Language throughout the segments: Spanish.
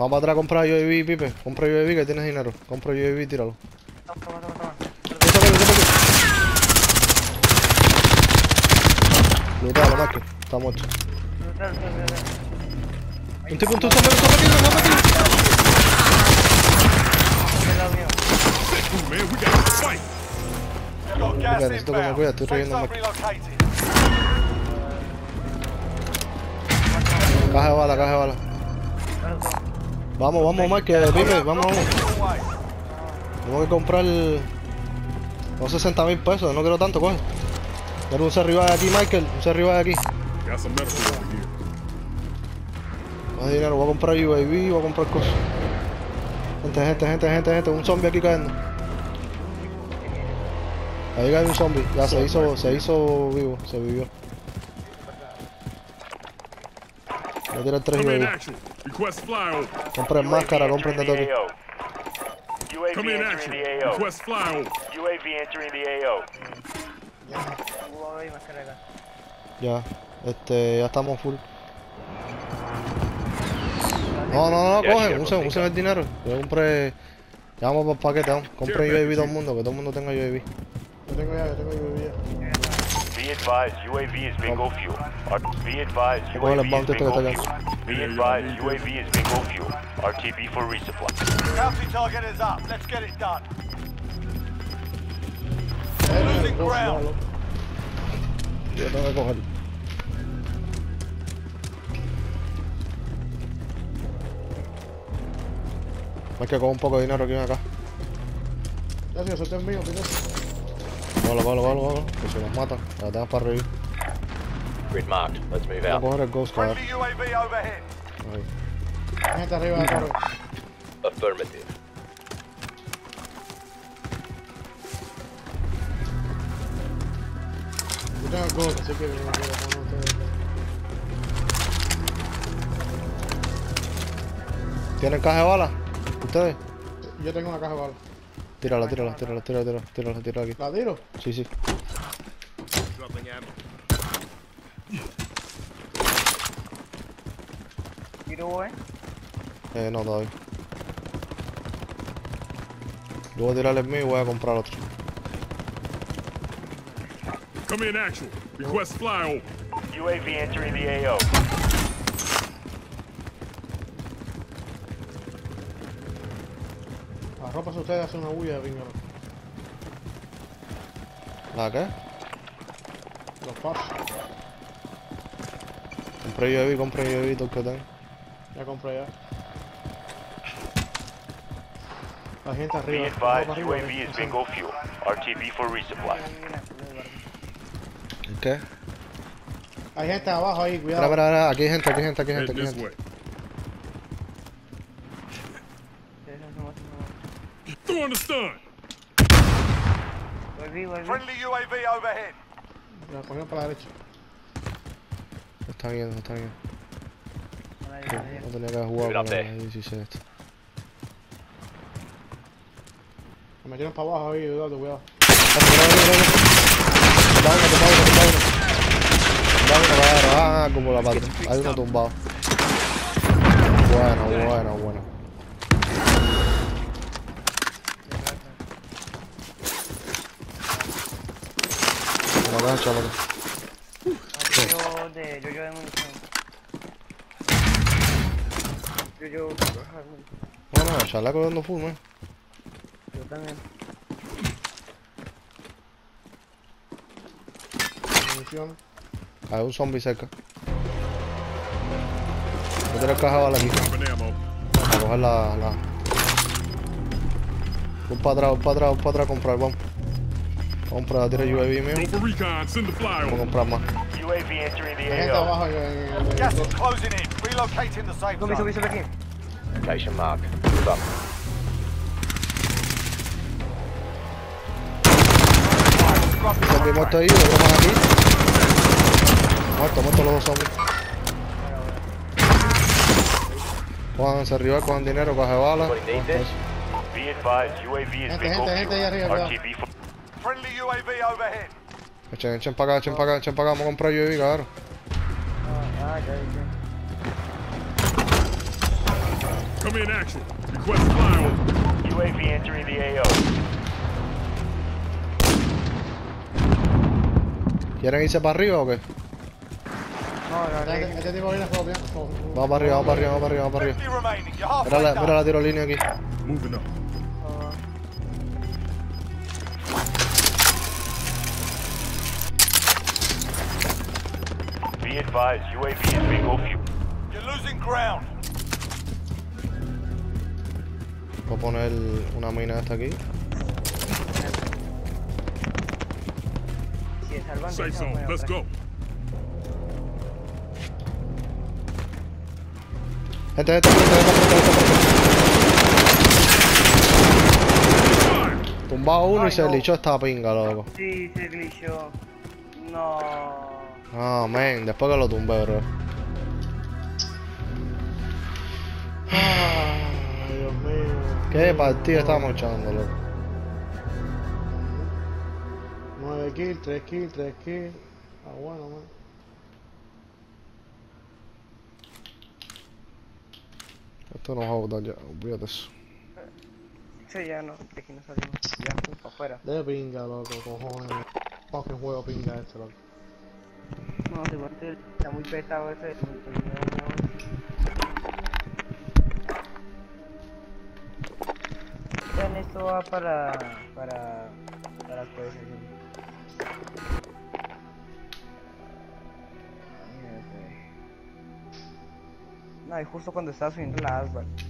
Vamos atrás a comprar UAV, Pipe. Compra UAV que tienes dinero. Compra UAV, tíralo. Toma, toma, toma. Está muerto. Un tipo, un tipo, un tipo, que me cuide, estoy más. relocated. Caja de bala, caja de bala. Vamos, vamos, Marco, Pipe, vamos, vamos. Tengo que comprar unos 60 mil pesos, no quiero tanto, coge. Quiero un de aquí, Michael, un de aquí. Más dinero, voy a comprar UAV, voy a comprar cosas. Gente, gente, gente, gente, gente, un zombie aquí cayendo. Ahí cae un zombie, ya se hizo, se hizo vivo, se vivió. Tres Come in UAV. Compren máscara, compren de todo. UAV Come in entering action. the AO. Request flyover. UAV entering the AO. UAV y máscara acá. Ya, este, ya estamos full. No, no, no, cogen, usen, el dinero. Yo compré. Ya vamos por paquete, vamos. Compré UAV todo el mundo, que todo el mundo tenga UAV. Yo tengo ya, yo tengo UAV ya. Be advised, UAV is bingo fuel. Ar- Be advised, UAV is bounty este que bingo fuel. Be advised, UAV is bingo fuel. RTB for resupply. Bounty target is up. Let's get it done. Losing ground. Yo tengo que coger. Hay que coger un poco de dinero aquí ven acá. Gracias, eso es mío, Peter. Vámonos, vámonos, vámonos, vámonos. Que se nos matan. La tenemos para reír. Grid marked. Let's move Voy a out. coger el Ghost Car. Ahí. Gente arriba. Affirmative. Yo tengo el ghost, así que quiero poner ustedes. ¿Tienen caja de bala? ¿Ustedes? Yo tengo una caja de bala. Tírala, tírala, tírala, tírala, tírala, tírala, tírala aquí. ¿La tiro? Sí, sí. Dropping ammo. Tiro UAV. Eh, no, todavía. Yo voy a tirar el mío y voy a comprar otro. Come in action. Request flyover. UAV entering the AO. La ropa de ustedes hace una bulla de piñón. ¿La qué? Los pasos. Compré UAV, compré UAV, todo el que tengo. Ya compré ya. La gente Be arriba. la advised, arriba, UAV is así. bingo fuel. RTB for resupply. ¿Qué? Hay gente abajo ahí, cuidado. espera, espera, aquí hay gente, aquí hay gente, aquí hay gente, aquí hay gente. way. UAV, Throwing the stun. UAV. Friendly UAV overhead. La cogieron para la derecha. Me están viendo, me están viendo. Nadie, Sí, nadie. No tenía que haber jugado con el 16 este. Me metieron para abajo ahí, cuidado, cuidado. Ah, como la pata. Hay uno tumbado. Bueno, bueno, bueno. Caja, chaval. Yo de. Yo yo de munición. Yo yo. No, no, chaleco dando full, man. Yo también. Munición. Hay un zombie cerca. Voy a tirar caja bala aquí. Para coger la. la... Voy para atrás, para atrás, para atrás a comprar, vamos. Vamos a comprar, tira UAV mío. Vamos a comprar más. UAV entering the gente AO. Gas is closing in. Relocating the safe Subí, subí, zone. aquí. Location marked. Move up. Zombie muerto ahí, otro más aquí. Muerto, muerto los dos zombies. Cojan arriba, cojan dinero, cojan balas. Gente, gente, gente ahí arriba, Friendly UAV overhead. Echen, echen para acá, echen para acá, echen para acá. Vamos a comprar UAV. Ah, ya. Come in actual. Request flyover. UAV entering the AO. ¿Quieren irse para arriba o qué? No, verdad Este, este tipo viene propia. Vamos para arriba, vamos para arriba, vamos para arriba, vamos para arriba. 50 remaining. You're halfway Mira la, mira la tirolínea aquí. Moving up. Be advised, UAV is bingo fuel. You're losing ground. Voy a poner una mina esta aquí. Si es salvante, Safe zone. Let's go. Gente, gente, gente, gente, gente, Fire. gente. Tumbado uno y se no. lichó esta pinga, loco. Sí, se glitchó. No. Ah, men, después que lo tumbé, bro. Ay, Dios mío. ¿Qué partido estamos echando, loco? 9 kills, 3 kills, 3 kills. Ah, bueno, man. Esto no va a botar ya, olvídate eso. Sí, ya no, de aquí no salimos. Ya, para afuera. De pinga, loco, cojones. Fucking juego pinga este, loco. No, igual que está muy pesado ese. Vean, esto va para. para. para actualización. No, y justo cuando estaba subiendo la asphalt.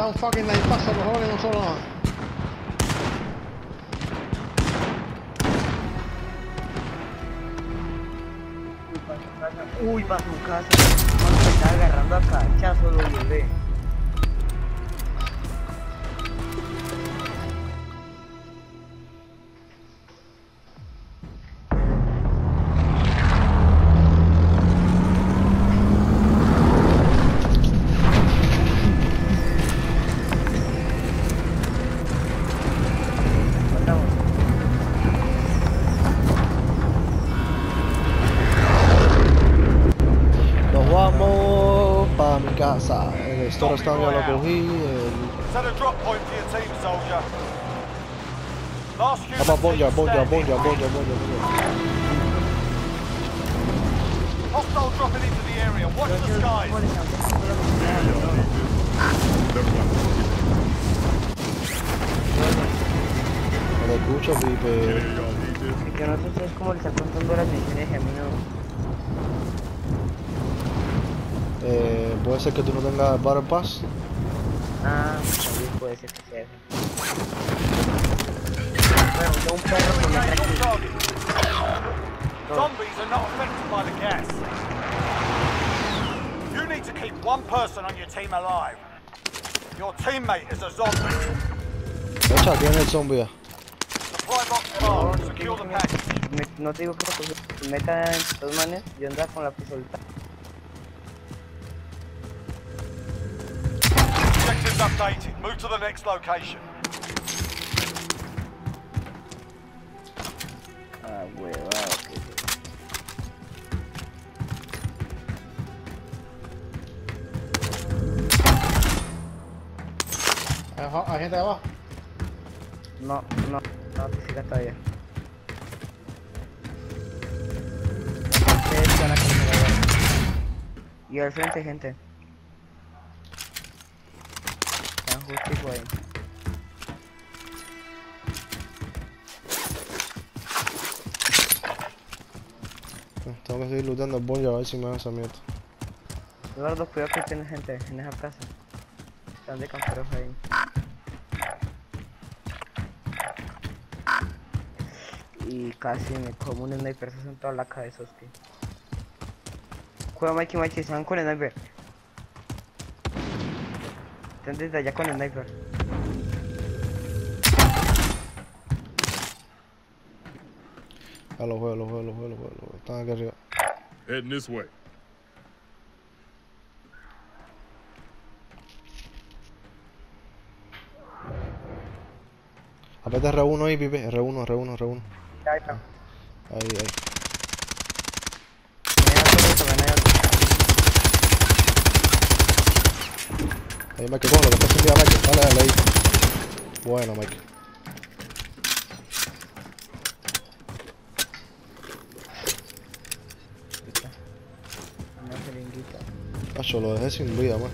Anda un fucking life paso, cojones, no solo más. Uy, para su casa. Me está agarrando a cachazo, lo llevé. Team, soldier. Last human Vamos, bonja, team bonja, standing. bonja, bonja, bonja, bonja. Hostile dropping into the area. Watch the skies. No lo escucho, Pipe. Y'all need this. Yo no sé si es como le está contando las misiones y a mí no. Eh, puede ser que tú no tengas Battle Pass. Ah, también puede ser que sea eso. Bueno, tengo un perro que me Gain trae all aquí. targets. Zombies are not affected by the gas. You need to keep one person on your team alive. Your teammate is a zombie. Echa, el zombie ya. Supply box marked. Secure the package. Me- no te digo que me meta en dos manes, yo andaba con la pistolita. Updated. Move to the next location. Ah, huevado, que Hay, abajo- hay gente abajo. No, no, no te sigas todavía. Ustedes van a comer ahora. Y al frente hay gente. Ahí. Tengo que seguir lutando el bonjo a ver si me da esa mierda. Eduardo, cuidado que tiene gente en esa casa. Están de camperos ahí. Y casi me como un sniper, se en la cabeza, hostia. Cuidado, Mikey, Mikey, se van con el sniper. Están desde allá con el sniper. A los juegos, los juegos, los juegos, los juegos. Están aquí arriba. Heading this way. Apete R1 ahí, pipe. R1, R1, R1. Ahí está. Ahí, ahí. Ven a otro, ven a otro. Ahí, Mike, coge lo que está encendido, Mike. Dale, dale ahí. Bueno, Mike. Jeringuita. Cacho, lo dejé sin vida, man.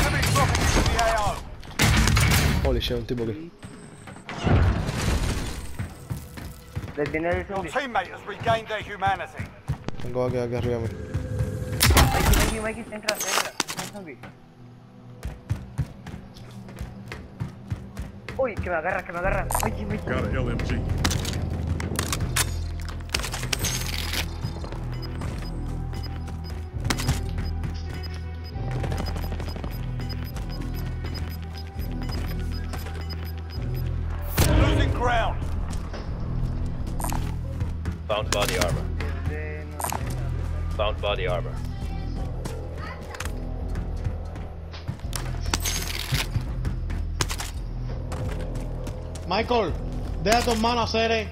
Enemy dropping into the AO. Holy shit, un tipo aquí. Les viene el zombie. teammate has regained their humanity. Tengo aquí, aquí arriba, mira. Mikey, Mikey, Mikey, entra, entra. Un zombie. Uy, que me agarra, que me agarra. Mikey, Mikey. Got a LMG. Losing ground. Found body armor. Desde, no sé, Found body armor. Michael, deja tus manos, Cere.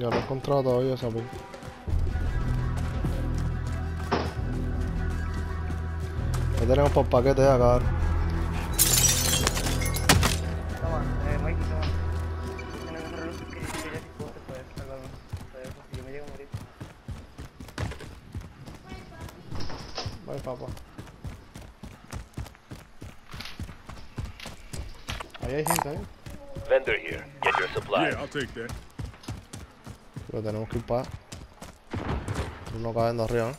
Ya lo he encontrado todavía, pin. Ya tenemos por paquete ya, cabrón. Papá. Ahí hay gente, ¿eh? Vendor here. Get your supplies. Yeah, I'll take that. Pero tenemos que ir para. Uno cayendo arriba,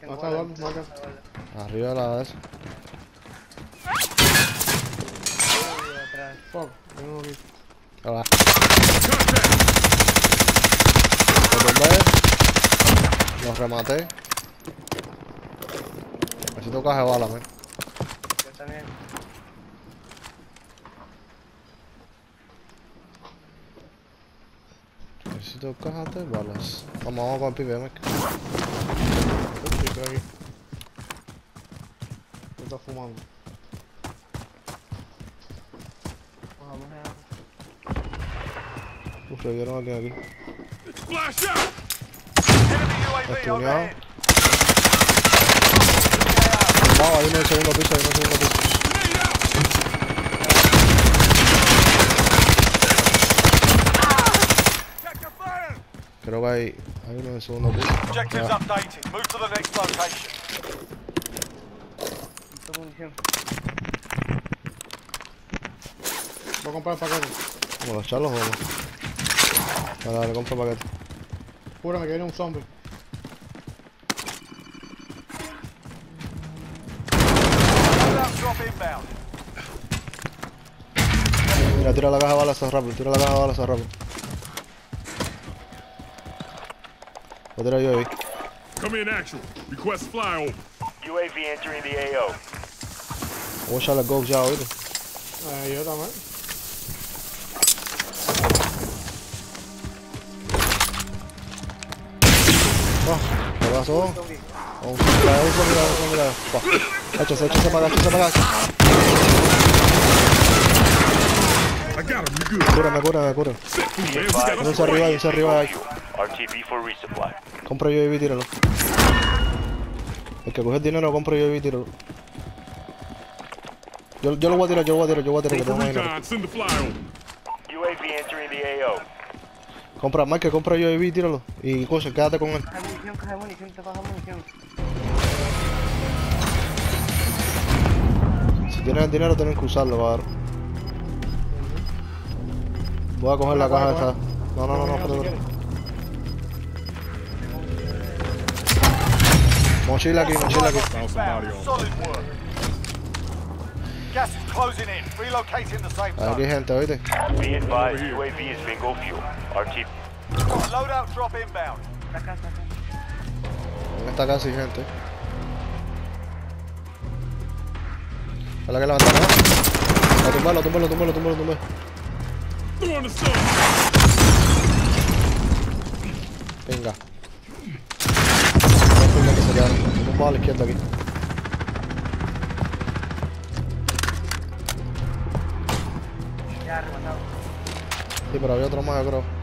tengo Acá, balas, Eduardo, acá. Arriba de la de atrás. Fuck, yo no Contact! Lo. Los rematé. Necesito caja de bala, man. Yo también. Necesito cajas de balas. Vamos, vamos con el pibe, estoy aquí. ¿Qué está fumando? Vamos a Uf, le dieron aquí, aquí. Estuneado. Vamos, ahí en el segundo piso, ahí en el segundo piso. Creo que hay, hay uno en el segundo piso. Objectives updated. Move to the next location. Voy a comprar el paquete. Vamos a echarlos o no. Dale, dale, compra paquete. Júrame que viene un zombie. Mira, tira la caja de balas rápido, tira la caja de balas rápido. Voy a tirar yo ahí. Come in actual. Request flyover. UAV entering the AO. Voy a echarle go ya, oíste. Eh, yo también. Pasó? Oh, un zombie, un zombie, un acá, échase para acá. I got him. You good? Cúrame, cúrame, cúrame. Uno se arriba, uno se arriba ahí. RTB for resupply. Compra yo y tíralo. El que coge el dinero, compra yo y tíralo. Yo, yo lo voy a tirar, yo lo voy a tirar, yo lo voy a tirar, que tengo más dinero. UAV entering the AO. Compra, Mike, compra yo y tíralo. Y cosa, quédate con él. Caja de munición, caja de munición, te baja munición. Si tienes el dinero, tienes que usarlo, cabrón. Voy a coger la caja esta. No, no, no, no, espérate. Mochila aquí, mochila aquí. Aquí hay gente, ¿oíste? RTB. Loadout drop inbound. Casa hay gente. A la que levantar, ¿no? Lo tumbé, lo tumbé, lo tumbé, lo tumbé, lo tumbé. Venga. Turnos que se quedaron. Tumbado a la izquierda aquí. Ya rematado. Sí, pero había otro más, yo creo.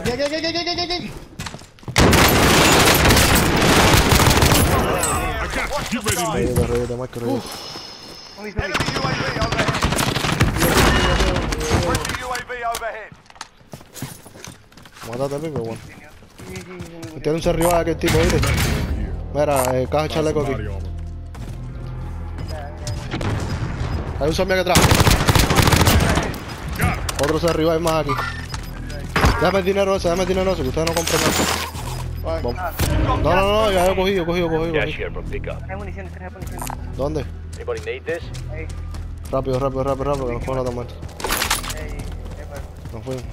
Aquí, aquí, aquí, aquí, aquí. Enemy UAV overhead. Friendly UAV overhead. Mátate, Pipe, sí. Tiene un aquel tipo, ¿viste? Mira, eh, caja chaleco aquí. Hay un zombie aquí atrás. Otro cerrado hay más aquí. Dame el dinero ese, dame el dinero ese, que ustedes no compran nada. Vamos. No, no, no, ya he cogido, cogido, cogido, de municiones, de municiones. ¿Dónde? Anybody need this? Ahí. Rápido, rápido, rápido, rápido, que nos tormenta. Ahí. Epa. Nos fuimos.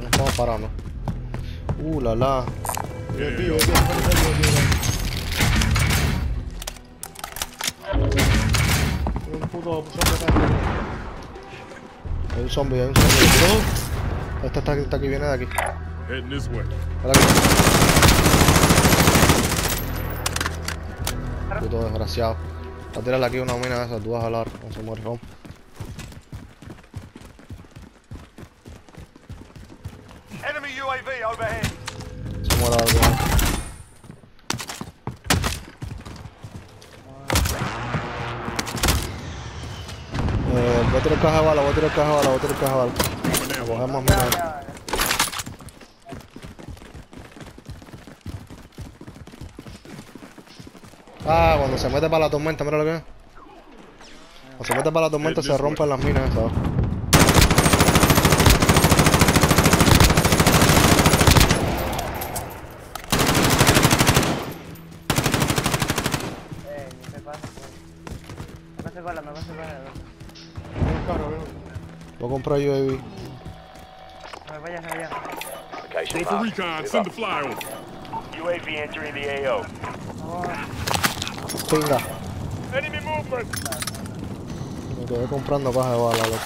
No estamos parando. Uh, la la. Yeah, Tío, yo. Puto zombie acá. Hay un zombie, hay un zombie. Este está, está aquí, viene de aquí. Heading this way. Mira aquí. Puto desgraciado. Va a tirarle aquí una mina de esas, tú vas a jalar, no se muere, vamos. Enemy UAV overhead. Se muere algo. Eh, voy a tirar caja de bala, voy a tirar caja de bala, voy a tirar caja de bala. Mina. Ya, ya. Ah, cuando se mete para la tormenta, mira lo que es. Cuando se mete para la tormenta se rompen las minas esas. A comprar UAV. No me vayas allá. Go for recon. Send the flyover. UAV entering the AO. Pinga. Enemy movement. Me quedé comprando caja de bala, loco.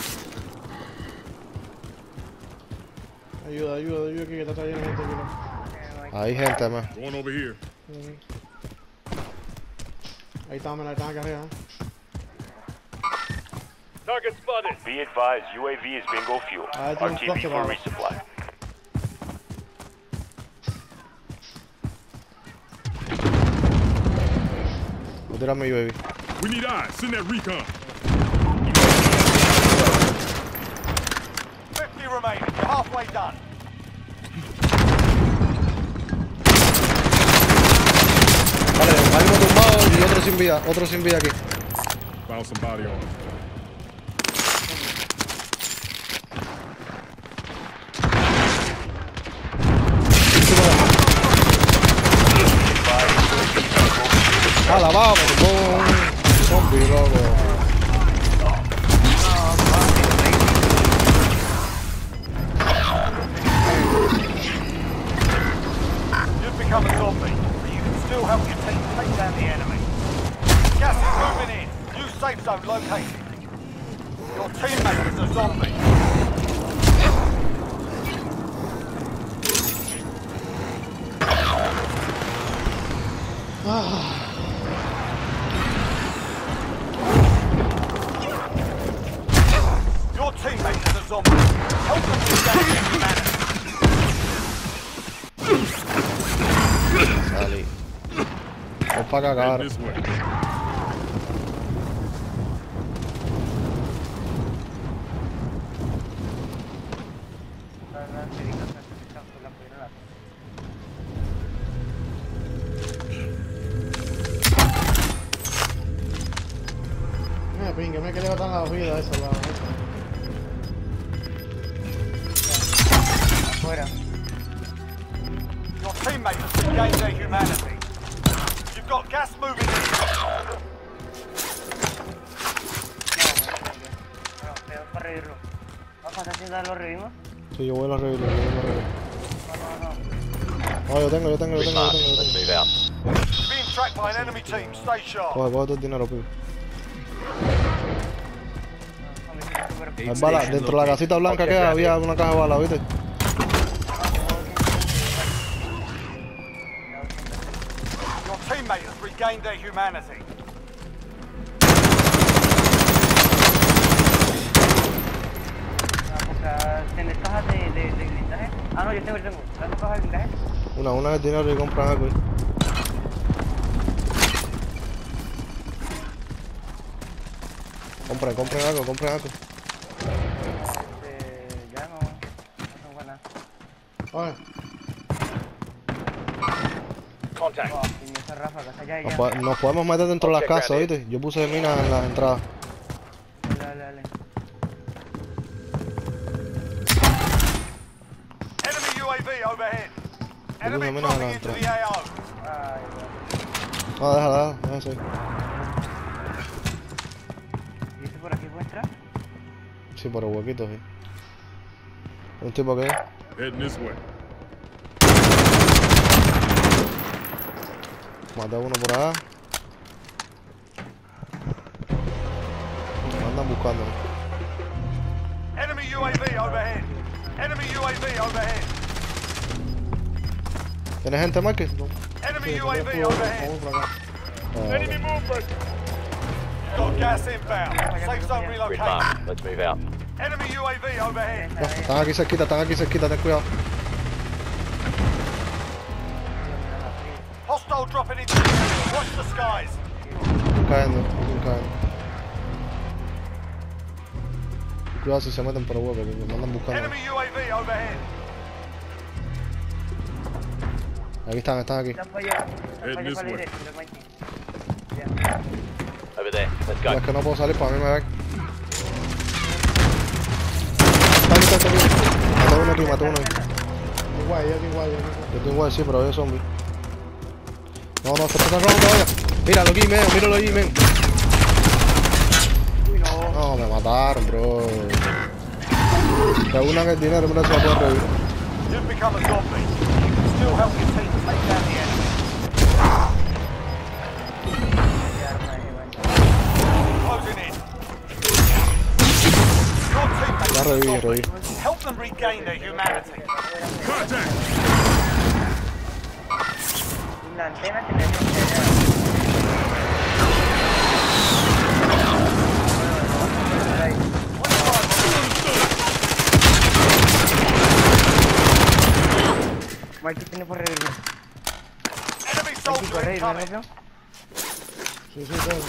Ayuda, ayuda, ayuda aquí que está trayendo gente aquí. Hay gente, man. Going over here. Ahí está, me la están acá arriba. ¿eh? Target spotted. Be advised, UAV is bingo fuel. Tiene un RTB for abajo. resupply. Voy a tirar mi UAV. We need eyes. Send that recon. 50 remaining. You're halfway done. Vale, hay uno tumbado y otro sin vida, otro sin vida aquí. Found somebody on. Ah, la vamos, un zombie, loco. Become a zombie, but you can still help your team take down the enemy. Gas is moving in. New safe zone located. Your teammate is a zombie. Your Vamos ¿Vamos a hacer si lo revivimos? Sí, yo voy a la revivir, yo voy a la revivir. No, no, no. No, yo tengo, yo tengo, yo tengo, yo tengo. Yo let's tengo. move out. Being tracked by an enemy team. Stay sharp. Coge, coge todo el dinero, pibe. Hay balas. Dentro de la casita blanca que había una caja de balas, ¿viste? Your teammate has regained their humanity. Vamos a tener cajas de, de, de blindaje. Ah, no, yo tengo, yo tengo. Una, una es dinero y compran algo. Compren, compren algo, compren algo. Este, ya no. No son buenas. Oye, Contact. Oh, sin esa ráfaga, allá, Nos, ya. po- nos podemos meter dentro de las casas. ¿viste? Yo puse minas en las entradas. Dale, dale, UAV overhead. Enemy dropping into the AO. No, déjala, déjala, déjala así. ¿Y este por aquí puede entrar? Sí, por el huequito, sí. Un tipo que Heading this way. maté a uno por allá. Me andan buscando. Enemy UAV overhead. Enemy UAV overhead. ¿Tienes gente, Marque? Enemy sí, UAV Enemy movement. Got gas inbound. Safe zone relocated. Let's move out. Enemy UAV overhead. no, están aquí cerquita, están aquí cerquita, ten cuidado. Hostile dropping into the area. Watch the skies. Están cayendo, están cayendo. Cuidado si se meten por el hueco, que me andan buscando. Enemy UAV overhead. Aquí están, están aquí. Mikey. Ya. Over there. Let's go. es que no puedo salir, para mí me ven. Está aquí, está aquí. Maté uno aquí, maté uno aquí. Yo igual, yo igual. Yo estoy igual, sí, pero hay zombies. No, no, se está robando todavía. Míralo aquí, men, míralo ahí, men. Uy, no. No, me mataron, bro. Te unan el dinero, mira si lo puedo revivir. You've become a zombie. You can still help your team take down the enemy. Ya, arma ahí, vale. Closing in. Your teammate Ya is a reviví, zombie. reviví. Help them regain their humanity. Contact. Mikey tiene por revivirme. Por revivirme. ¿no? Sí, sí, tengo.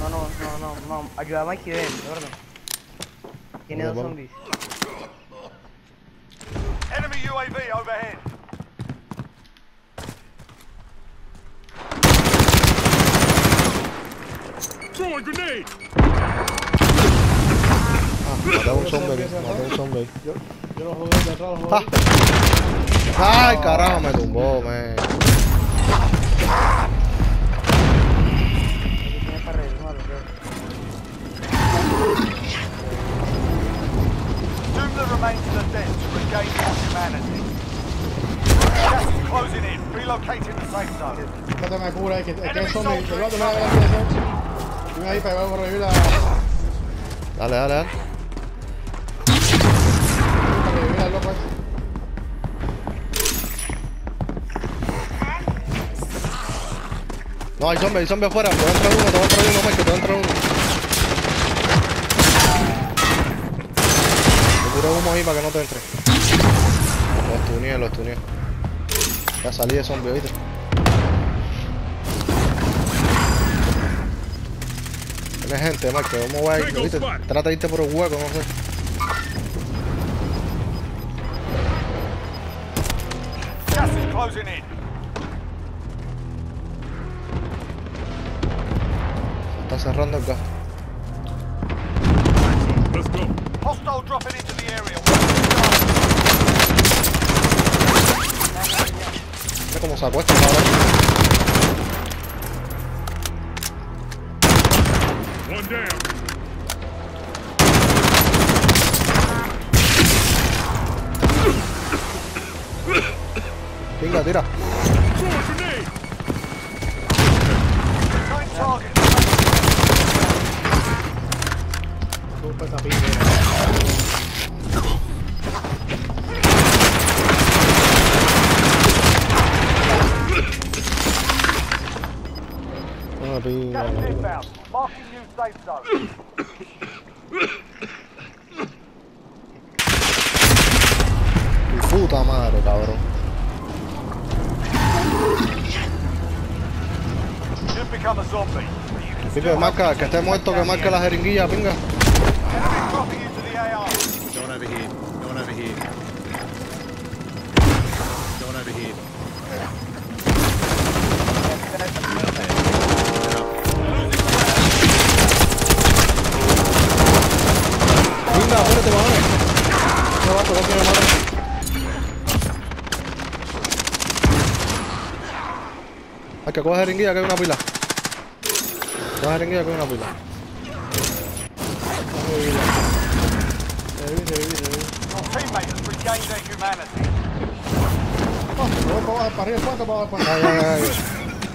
No, no, no, no, no, no. Ayuda a Mikey, ven, gordo. Tiene dos zombies. Enemy UAV overhead. Throwing grenade. Ah, maté a un zombie aquí, maté a un zombie. Yo, lo jugué de atrás, lo jugué. Ah. Ay, carajo, me tumbó, man. The remains of the dead to regain humanity. Gas is closing in. Relocating the safe zone. Que, que la. Dime ahí para que revivir la, Dale, dale, dale. No, hay zombie, hay zombie afuera. Te va a entrar uno, te va a entrar uno, Mike, te va a entrar uno. Le tiré humo ahí para que no te entre. Lo estuneé, lo estuneé. Ya salí de zombie, ¿viste? Tiene gente, Mike, a ir, ¿viste? Trata de irte por el hueco, no sé. Está cerrando go. Hostile dropping into the area. Mira cómo se acuesta ahora. One down. Venga, tira. Still marca, que esté muerto, que marque la jeringuilla, pinga. Don't. Venga, apúrate, mamones. No va a tocar. Hay que coger jeringuilla, que hay una pila. Coge jeringuilla, que hay una pila. Reviví, reviví, reviví. Your teammate has regained their humanity. Voy para abajo, para arriba, ¿cuánto para abajo? Para Ay, ay, ay, ay.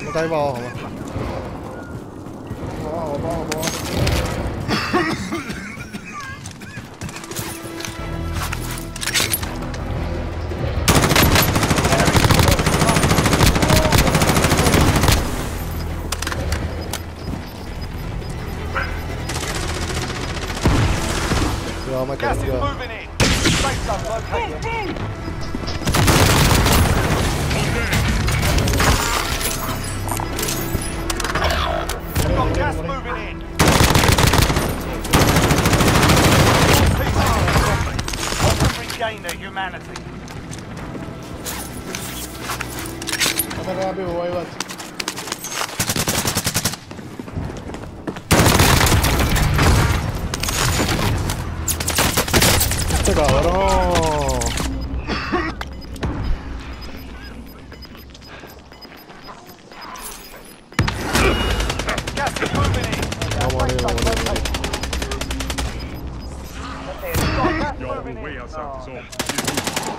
No está ahí para abajo, man. abajo, para abajo, para abajo. Cuidado, Michael, Gas is cuidado. moving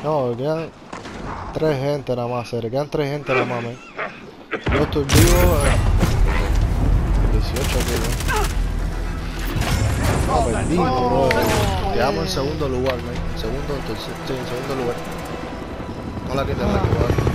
No, quedan tres gente nada más, se quedan tres gente nada más, man. Yo estoy vivo. eh, 18 aquí. No, perdimos, bro. Quedamos en segundo lugar, man. Segundo, tercer, sí, en segundo lugar. No la quites, la quites,